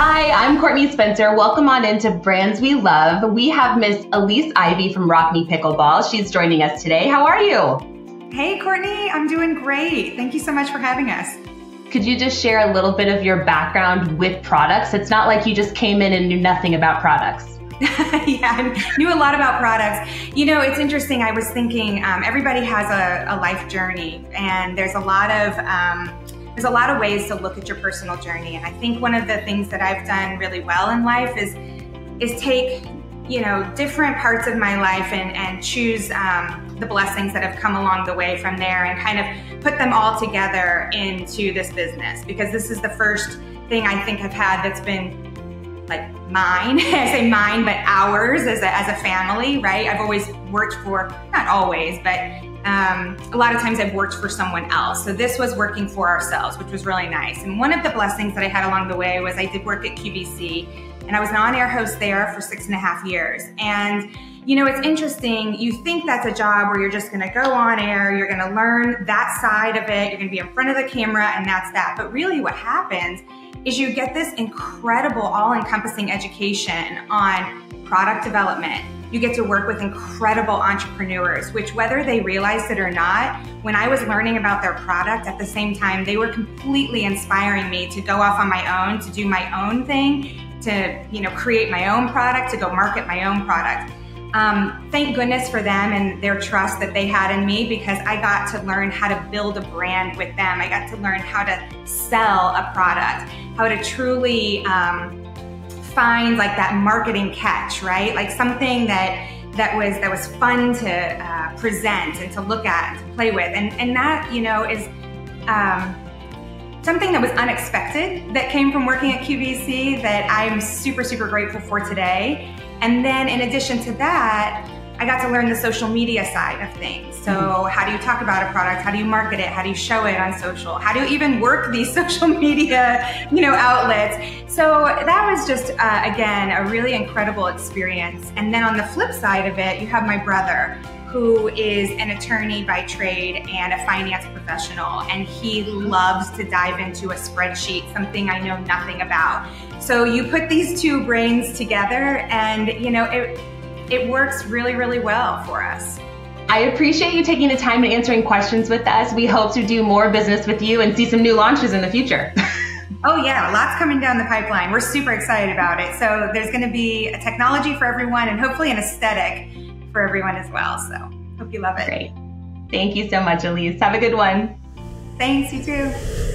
Hi, I'm Courtney Spencer. Welcome on into Brands We Love. We have Miss Elise Ivy from Rokne Pickleball. She's joining us today. How are you? Hey, Courtney. I'm doing great. Thank you so much for having us. Could you just share a little bit of your background with products? It's not like you just came in and knew nothing about products. yeah, I knew a lot about products. You know, it's interesting. I was thinking um, everybody has a, a, life journey, and there's a lot of um, there's a lot of ways to look at your personal journey. And I think one of the things that I've done really well in life is is take you know different parts of my life and and choose um, the blessings that have come along the way from there, and kind of put them all together into this business because this is the first thing I think I've had that's been like mine, I say mine, but ours as a, as a family, right? I've always worked for, not always, but um, a lot of times I've worked for someone else. So this was working for ourselves, which was really nice. And one of the blessings that I had along the way was I did work at QVC and I was an on-air host there for six and a half years. And you know, it's interesting. You think that's a job where you're just going to go on air, you're going to learn that side of it, you're going to be in front of the camera, and that's that. But really, what happens is you get this incredible all encompassing education on product development. You get to work with incredible entrepreneurs, which, whether they realized it or not, when I was learning about their product at the same time, they were completely inspiring me to go off on my own, to do my own thing, to you know create my own product, to go market my own product. Um, thank goodness for them and their trust that they had in me because I got to learn how to build a brand with them. I got to learn how to sell a product, how to truly um, find like that marketing catch, right? Like something that that was that was fun to uh, present and to look at and to play with, and and that you know is. Um, something that was unexpected that came from working at QVC that I'm super, super grateful for today. And then in addition to that, I got to learn the social media side of things. So mm-hmm. how do you talk about a product? How do you market it? How do you show it on social? How do you even work these social media, you know, outlets? So that was just uh, again a really incredible experience. And then on the flip side of it, you have my brother who is an attorney by trade and a finance professional, and he loves to dive into a spreadsheet, something I know nothing about. So you put these two brains together, and you know it it works really, really well for us. I appreciate you taking the time and answering questions with us. We hope to do more business with you and see some new launches in the future. oh, yeah, lots coming down the pipeline. We're super excited about it. So, there's going to be a technology for everyone and hopefully an aesthetic for everyone as well. So hope you love it. Great. Thank you so much, Elise. Have a good one. Thanks, you too.